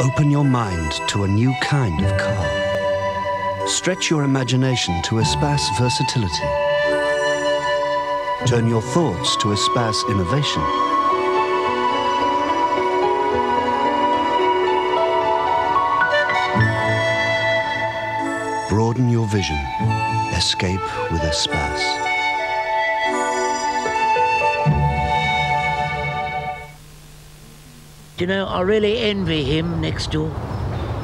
Open your mind to a new kind of car. Stretch your imagination to espace versatility. Turn your thoughts to espace innovation. Broaden your vision. Escape with Espace. Do you know, I really envy him next door.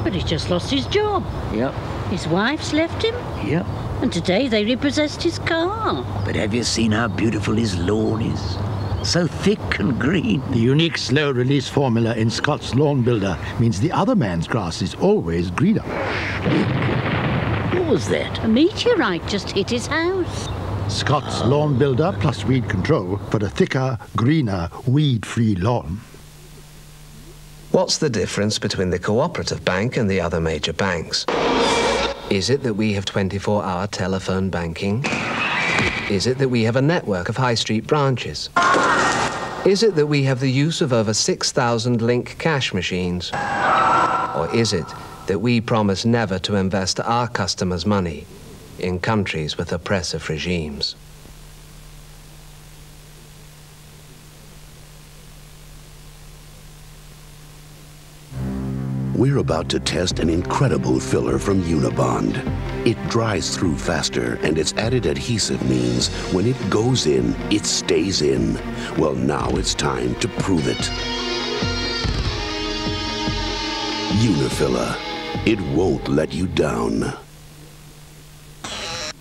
But he's just lost his job. Yep, His wife's left him, yep. and today they repossessed his car. But have you seen how beautiful his lawn is? So thick and green. The unique slow release formula in Scott's Lawn Builder means the other man's grass is always greener. What was that? A meteorite just hit his house. Scott's Lawn Builder plus weed control for a thicker, greener, weed free lawn. What's the difference between the cooperative bank and the other major banks? Is it that we have 24 hour telephone banking? Is it that we have a network of high street branches? Is it that we have the use of over 6,000 link cash machines? Or is it that we promise never to invest our customers' money in countries with oppressive regimes? We're about to test an incredible filler from Unibond. It dries through faster, and its added adhesive means when it goes in, it stays in. Well, now it's time to prove it. Unifiller. It won't let you down.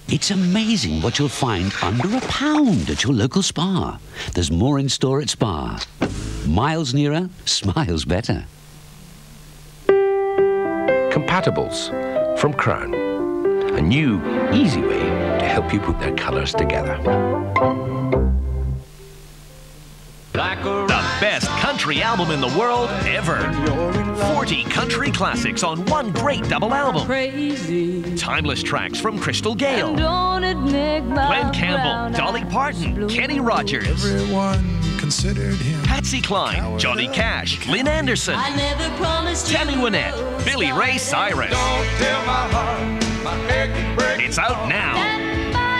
It's amazing what you'll find under a pound at your local Spar. There's more in store at Spar. Miles nearer, smiles better. Compatibles from Crown. A new, easy way to help you put their colours together. The best country album in the world ever. 40 country classics on one great double album. Crazy. Timeless tracks from Crystal Gayle, Don't it make my Glen Campbell, Dolly Parton. Kenny Rogers, Everyone considered him. Patsy Cline, Johnny Cash, Lynn Anderson, I never promised Tammy Wynette, Billy Ray Cyrus. Don't tell my heart, my head can break. It's out now.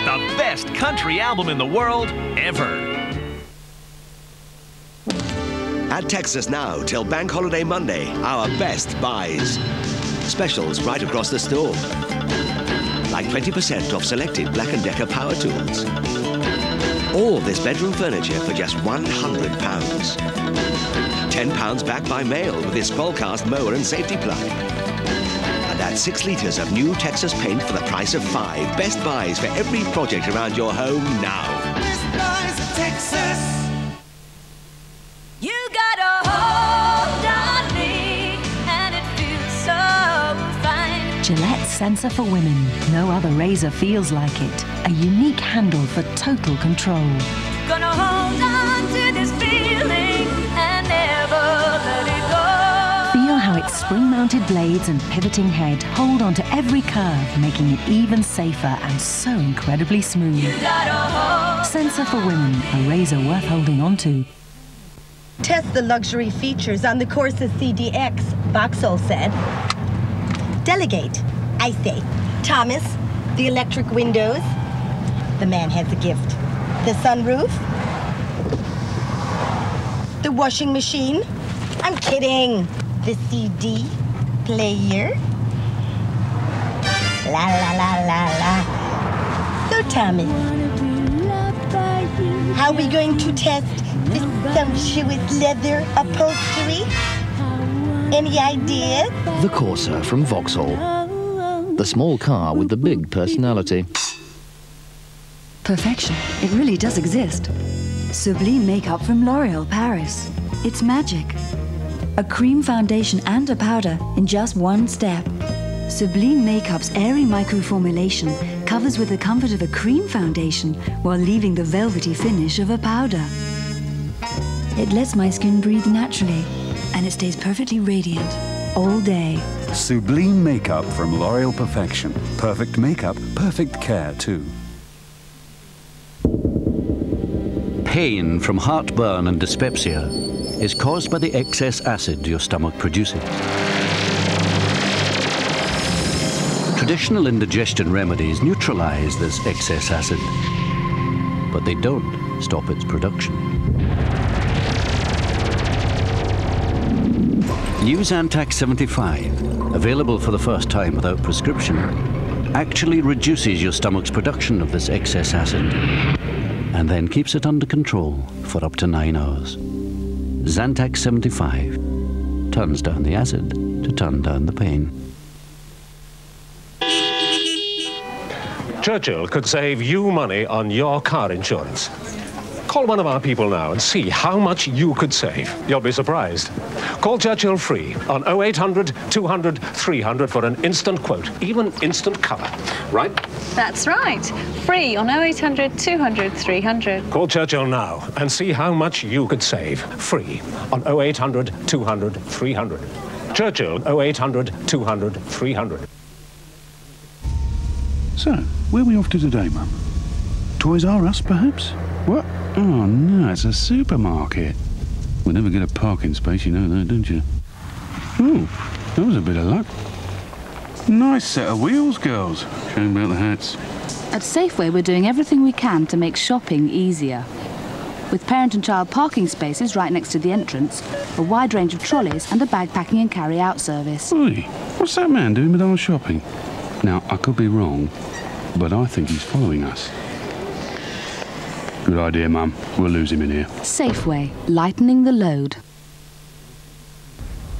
The best country album in the world ever. At Texas now till Bank Holiday Monday, our best buys. Specials right across the store. Like 20% off selected Black & Decker power tools. All this bedroom furniture for just £100. £10 back by mail with this Qualcast mower and safety plug. And that's six litres of new Texas paint for the price of five. Best buys for every project around your home now. Sensor for Women. No other razor feels like it. A unique handle for total control. Gonna hold on to this feeling and never let it go. Feel how its spring-mounted blades and pivoting head hold onto every curve, making it even safer and so incredibly smooth. You got a hold. Sensor for Women. A razor worth holding onto. Test the luxury features on the Corsa CDX, Vauxhall said. Delegate, I say. Thomas, the electric windows. The man has a gift. The sunroof. The washing machine. I'm kidding. The CD player. La la la la la. So, Thomas, how are we going to test this sumptuous leather upholstery? Any ideas? The Corsa from Vauxhall. The small car with the big personality. Perfection. It really does exist. Sublime makeup from L'Oreal Paris. It's magic. A cream foundation and a powder in just one step. Sublime Makeup's airy microformulation covers with the comfort of a cream foundation while leaving the velvety finish of a powder. It lets my skin breathe naturally and it stays perfectly radiant all day. Sublime Makeup from L'Oreal Perfection. Perfect makeup, perfect care too. Pain from heartburn and dyspepsia is caused by the excess acid your stomach produces. Traditional indigestion remedies neutralize this excess acid, but they don't stop its production. New Zantac 75, available for the first time without prescription, actually reduces your stomach's production of this excess acid and then keeps it under control for up to nine hours. Zantac 75 turns down the acid to turn down the pain. Churchill could save you money on your car insurance. Call one of our people now and see how much you could save. You'll be surprised. Call Churchill free on 0800 200 300 for an instant quote, even instant cover. Right? That's right. Free on 0800 200 300. Call Churchill now and see how much you could save. Free on 0800 200 300. Churchill 0800 200 300. So, where are we off to today, Mum? Toys R Us, perhaps? What? Oh, no, it's a supermarket. We never get a parking space, you know that, don't you? Oh, that was a bit of luck. Nice set of wheels, girls. Shame about the hats. At Safeway, we're doing everything we can to make shopping easier. With parent and child parking spaces right next to the entrance, a wide range of trolleys, and a bag packing and carry out service. Oi, what's that man doing with our shopping? Now, I could be wrong, but I think he's following us. Good idea, Mum. We'll lose him in here. Safeway, lightening the load.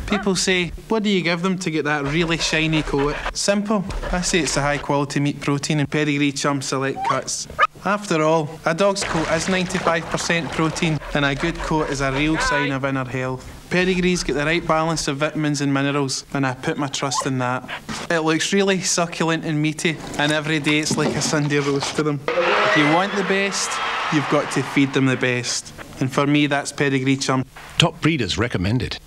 People say, what do you give them to get that really shiny coat? Simple. I say it's the high quality meat protein and pedigree chum select cuts. After all, a dog's coat is 95% protein, and a good coat is a real sign of inner health. Pedigree's got the right balance of vitamins and minerals, and I put my trust in that. It looks really succulent and meaty, and every day it's like a Sunday roast for them. If you want the best, you've got to feed them the best. And for me, that's pedigree chum. Top breeders recommended.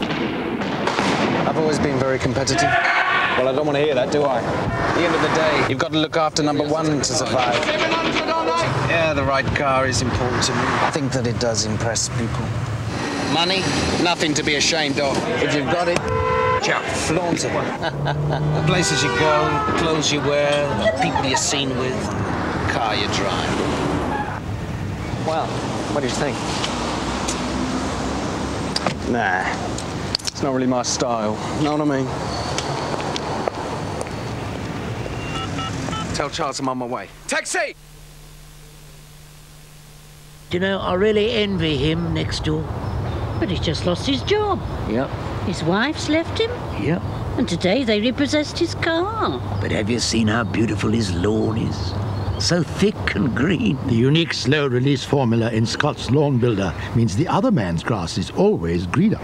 I've always been very competitive. Well, I don't want to hear that, do I? At the end of the day, you've got to look after number one to survive. Yeah, the right car is important to me. I think that it does impress people. Money, nothing to be ashamed of. If you've got it, just flaunt it. the places you go, the clothes you wear, the people you're seen with, the car you drive. Well, what do you think? Nah, it's not really my style. Know what I mean? Tell Charles I'm on my way. Taxi! You know, I really envy him next door. But he's just lost his job. Yep. His wife's left him. Yep. And today they repossessed his car. But have you seen how beautiful his lawn is? So thick and green. The unique slow release formula in Scott's Lawn Builder means the other man's grass is always greener.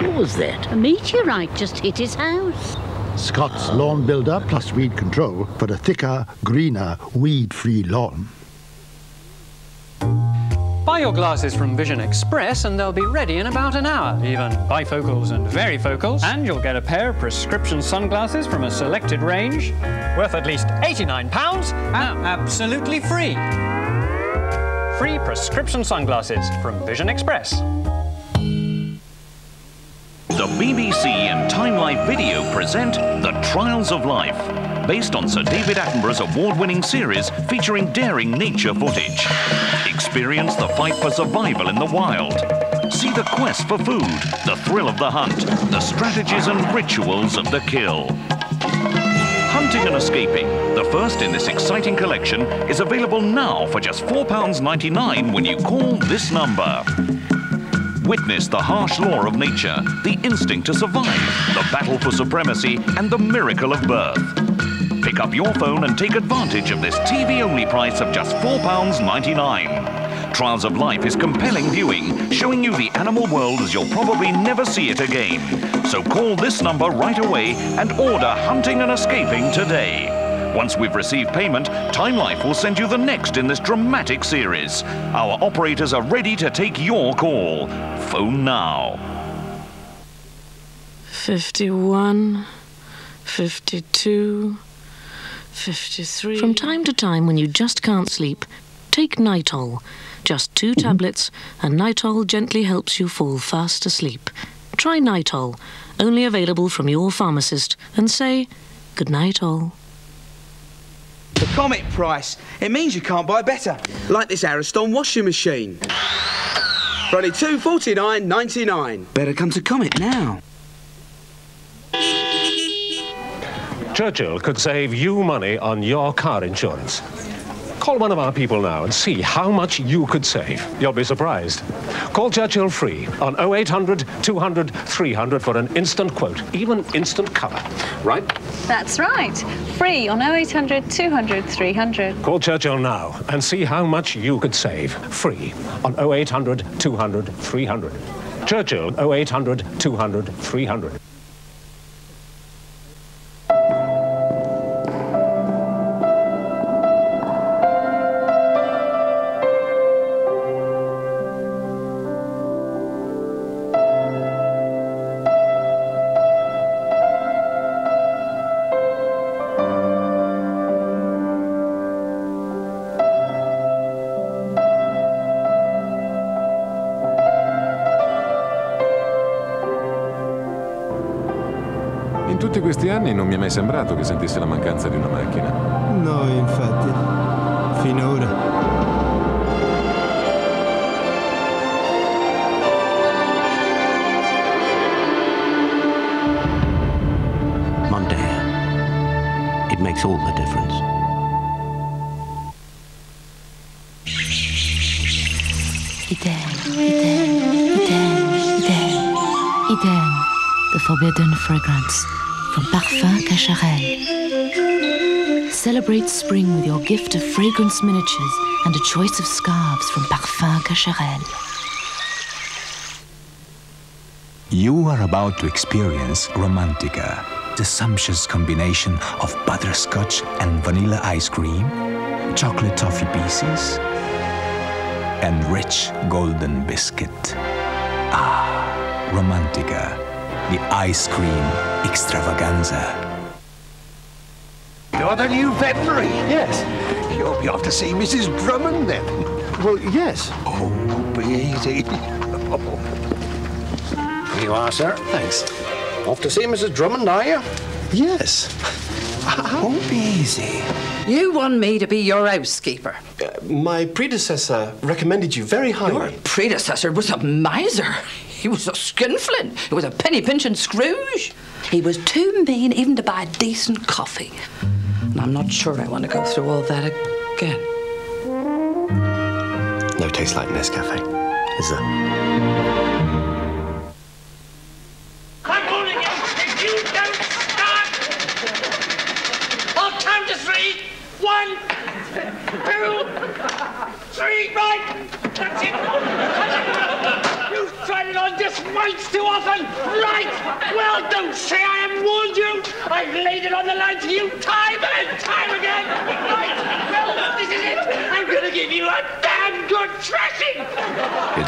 What was that? A meteorite just hit his house. Scott's Lawn Builder plus weed control for a thicker, greener, weed-free lawn. Buy your glasses from Vision Express and they'll be ready in about an hour. Even bifocals and varifocals. And you'll get a pair of prescription sunglasses from a selected range worth at least £89 and absolutely free. Free prescription sunglasses from Vision Express. The BBC and Time Life Video present The Trials of Life, based on Sir David Attenborough's award-winning series featuring daring nature footage. Experience the fight for survival in the wild. See the quest for food, the thrill of the hunt, the strategies and rituals of the kill. Hunting and Escaping, the first in this exciting collection, is available now for just £4.99 when you call this number. Witness the harsh law of nature, the instinct to survive, the battle for supremacy, and the miracle of birth. Pick up your phone and take advantage of this TV-only price of just £4.99. Trials of Life is compelling viewing, showing you the animal world as you'll probably never see it again. So call this number right away and order Hunting and Escaping today. Once we've received payment, Time Life will send you the next in this dramatic series. Our operators are ready to take your call. Phone now. 51, 52, 53. From time to time, when you just can't sleep, take Nytol. Just two mm-hmm. tablets, and Nytol gently helps you fall fast asleep. try Nytol, only available from your pharmacist, and say, Good night, all. The Comet price. It means you can't buy better. Like this Ariston washing machine. For only two forty nine ninety nine. Better come to Comet now. Churchill could save you money on your car insurance. Call one of our people now and see how much you could save. You'll be surprised. Call Churchill free on 0800 200 300 for an instant quote, even instant cover. Right? That's right. Free on 0800 200 300. Call Churchill now and see how much you could save. Free on 0800 200 300. Churchill 0800 200 300. In tutti questi anni non mi è mai sembrato che sentissi la mancanza di una macchina. No, infatti. Finora. Mondale. It makes all the difference. Eden, Eden, Eden, Eden, Eden, the forbidden fragrance from Parfum Cacharel. Celebrate spring with your gift of fragrance miniatures and a choice of scarves from Parfum Cacharel. You are about to experience Romantica, the sumptuous combination of butterscotch and vanilla ice cream, chocolate toffee pieces, and rich golden biscuit. Ah, Romantica, the ice cream extravaganza. You're the new veterinary? Yes. You'll be off to see Mrs. Drummond then. Well, yes. Oh, be easy. Here you are, sir. Thanks. Off to see Mrs. Drummond, are you? Yes. Won't be easy. You want me to be your housekeeper. Uh, my predecessor recommended you very highly. Your predecessor was a miser. He was a skinflint. He was a penny pinching Scrooge. He was too mean even to buy decent coffee. And I'm not sure I want to go through all that again. No taste like Nescafe, is there?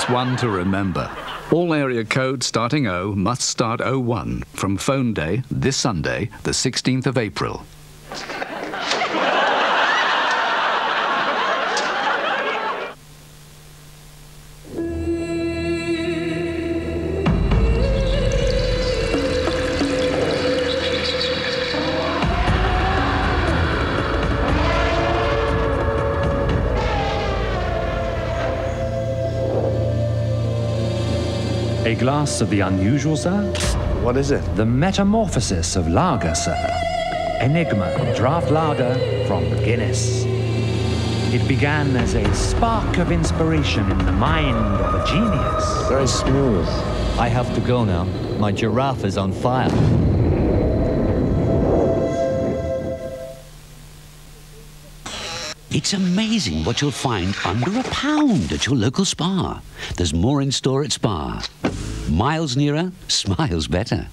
One to remember. All area codes starting O must start 01 from phone day this Sunday, the 16th of April. Glass of the unusual, sir? What is it? The metamorphosis of lager, sir. Enigma draft lager from Guinness. It began as a spark of inspiration in the mind of a genius. Very smooth. I have to go now. My giraffe is on fire. It's amazing what you'll find under a pound at your local Spar. There's more in store at Spar. Miles nearer, smiles better.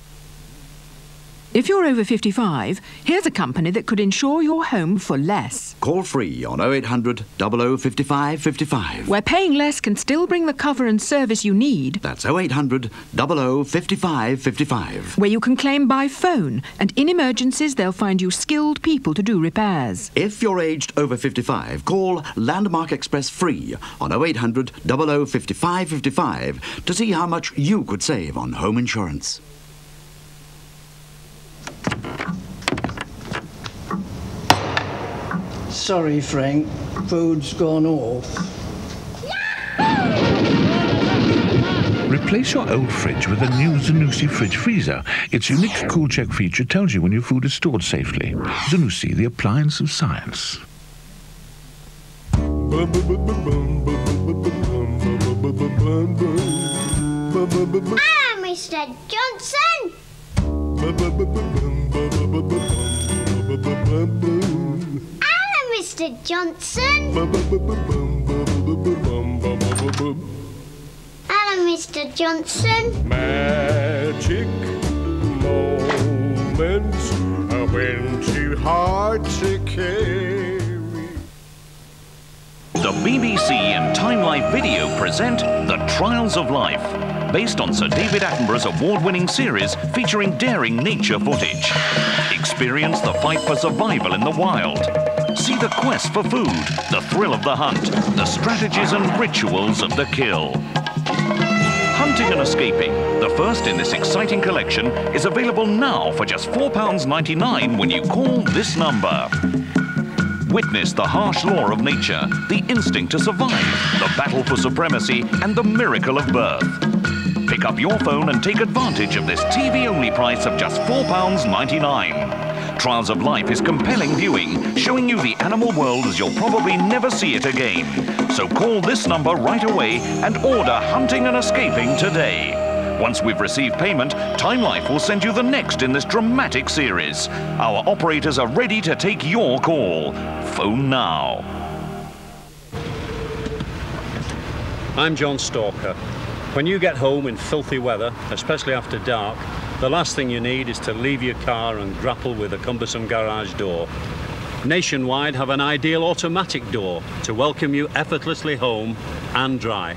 If you're over 55, here's a company that could insure your home for less. Call free on 0800 0055 55. Where paying less can still bring the cover and service you need. That's 0800 0055 55. Where you can claim by phone, and in emergencies they'll find you skilled people to do repairs. If you're aged over 55, call Landmark Express free on 0800 0055 55 to see how much you could save on home insurance. Sorry, Frank. Food's gone off. Replace your old fridge with a new Zanussi fridge freezer. Its unique cool check feature tells you when your food is stored safely. Zanussi, the appliance of science. Ah, Hello, Mr. Johnson. Hello, Mr. Johnson. Hello, Mr. Johnson. Magic moments are when too hard to carry. The BBC and Time Life Video present The Trials of Life, based on Sir David Attenborough's award-winning series featuring daring nature footage. Experience the fight for survival in the wild. See the quest for food, the thrill of the hunt, the strategies and rituals of the kill. Hunting and Escaping, the first in this exciting collection, is available now for just £4.99 when you call this number. Witness the harsh law of nature, the instinct to survive, the battle for supremacy, and the miracle of birth. Pick up your phone and take advantage of this TV-only price of just £4.99. Trials of Life is compelling viewing, showing you the animal world as you'll probably never see it again. So call this number right away and order Hunting and Escaping today. Once we've received payment, Time Life will send you the next in this dramatic series. Our operators are ready to take your call. Phone now. I'm John Stalker. When you get home in filthy weather, especially after dark, the last thing you need is to leave your car and grapple with a cumbersome garage door. Nationwide have an ideal automatic door to welcome you effortlessly home and dry.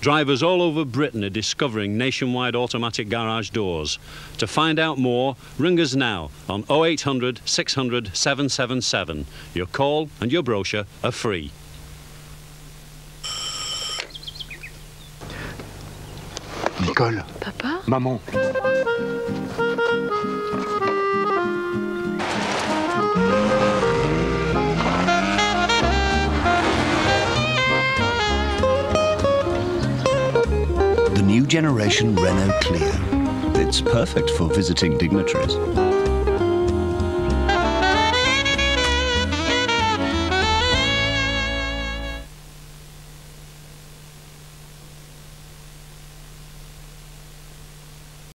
Drivers all over Britain are discovering nationwide automatic garage doors. To find out more, ring us now on 0800 600 777. Your call and your brochure are free. Nicole. Papa Maman. The new generation Renault Clio. It's perfect for visiting dignitaries.